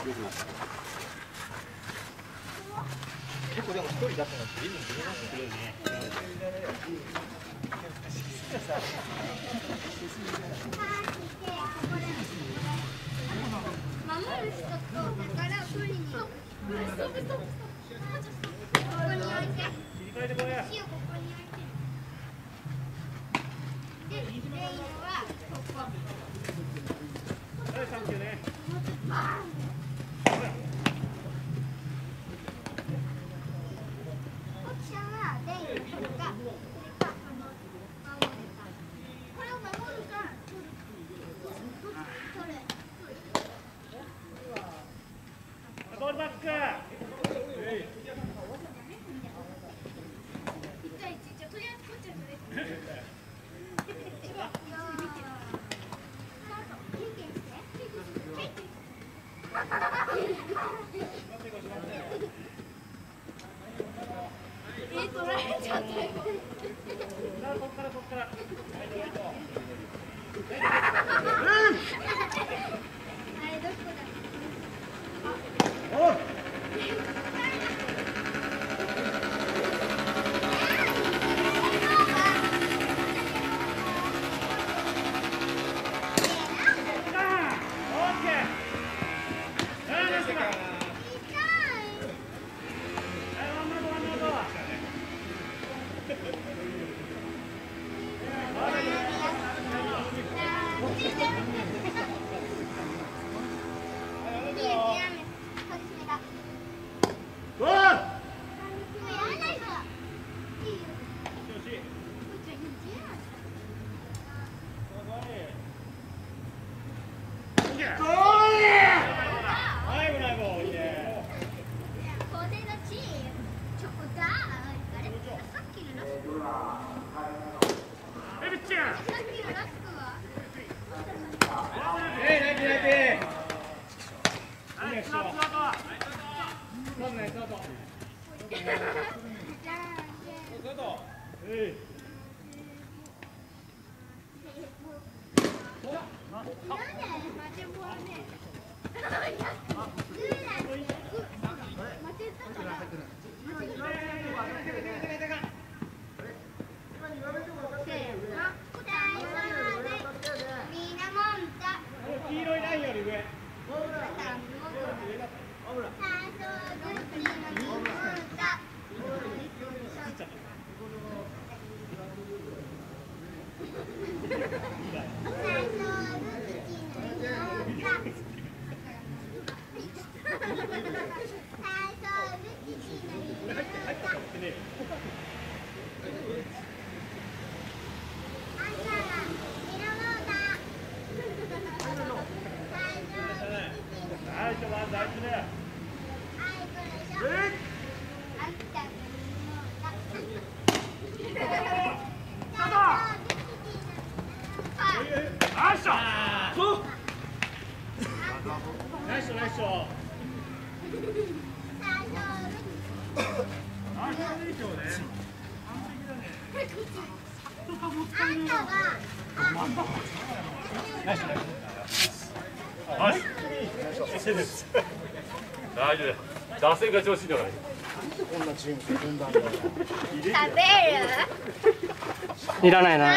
結構でも一人だったのってリズムますよね。守る人と宝を取りに。ここに置いて。切り替えてこれ。こっからこっか。Hey! Thank you. 大丈夫打線が調子いいんだから。こんなチーム組んだんだ。食べる？いらないな。